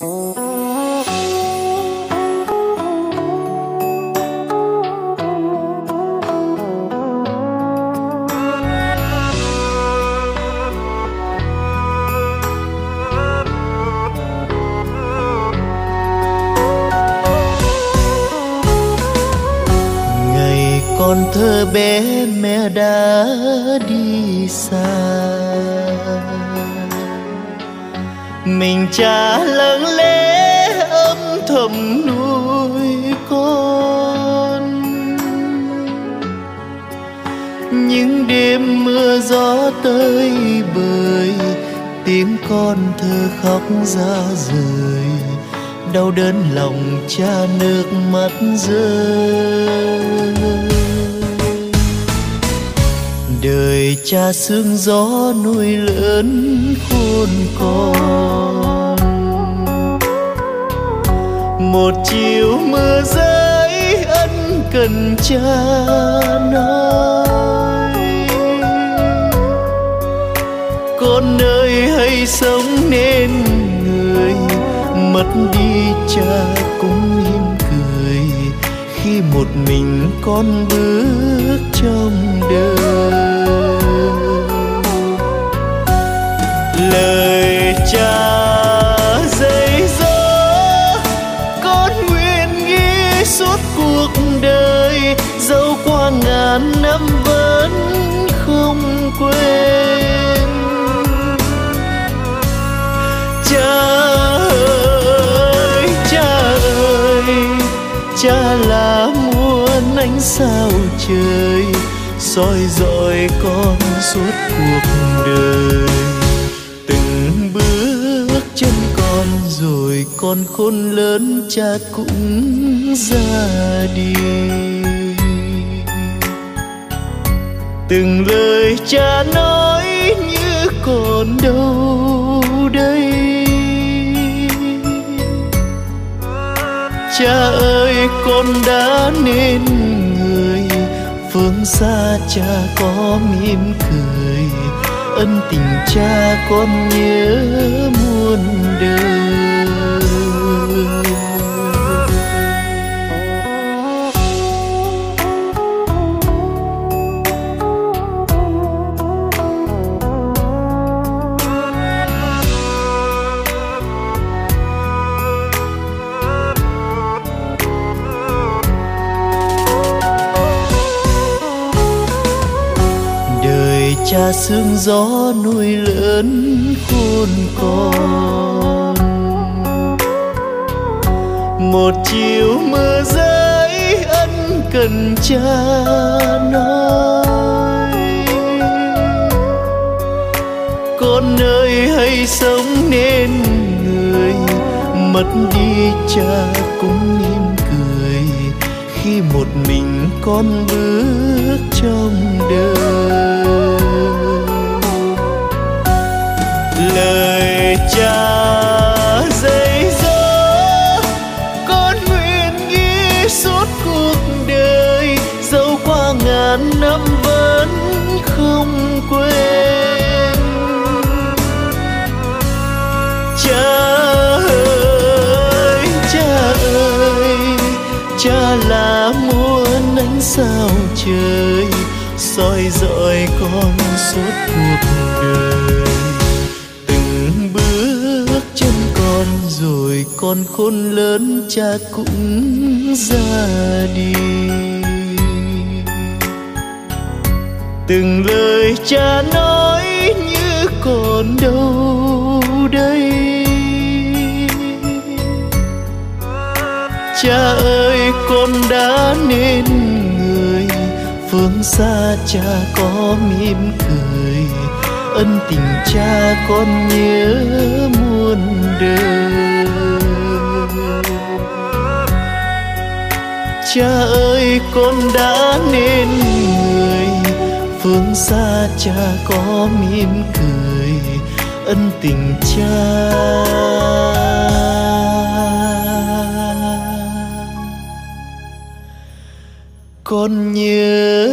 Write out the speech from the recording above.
còn thơ bé mẹ đã đi xa. Mình cha lặng lẽ âm thầm nuôi con. Những đêm mưa gió tới bời tiếng con thơ khóc ra rời. Đau đớn lòng cha nước mắt rơi đời cha sương gió nuôi lớn khôn con một chiều mưa rơi ân cần cha nói. Con ơi, hãy sống nên người, mất đi cha cũng mỉm cười. Khi một mình con bước trong đời. Cha dạy dỗ con nguyện ghi suốt cuộc đời, dẫu qua ngàn năm vẫn không quên. Cha ơi cha ơi, cha là muôn ánh sao trời, soi dọi con suốt cuộc đời. Rồi con khôn lớn cha cũng ra đi. Từng lời cha nói như còn đâu đây. Cha ơi, con đã nên người. Phương xa cha có mỉm cười. Ân tình cha con nhớ cha sương gió nuôi lớn khôn con một chiều mưa rơi ân cần cha nói. Con ơi, hãy sống nên người, mất đi cha cũng mỉm cười. Khi một mình con bước trong đời. Cha dạy dỗ con nguyện ghi suốt cuộc đời, dẫu qua ngàn năm vẫn không quên. Cha ơi cha ơi, cha là muôn ánh sao trời, soi dọi con suốt cuộc đời. Rồi con khôn lớn, cha cũng ra đi. Từng lời cha nói như còn đâu đây. Cha ơi, con đã nên người. Phương xa cha có mỉm cười. Ân tình cha con nhớ muôn đời. Cha ơi, con đã nên người. Phương xa cha có mỉm cười. Ân tình cha. Con nhớ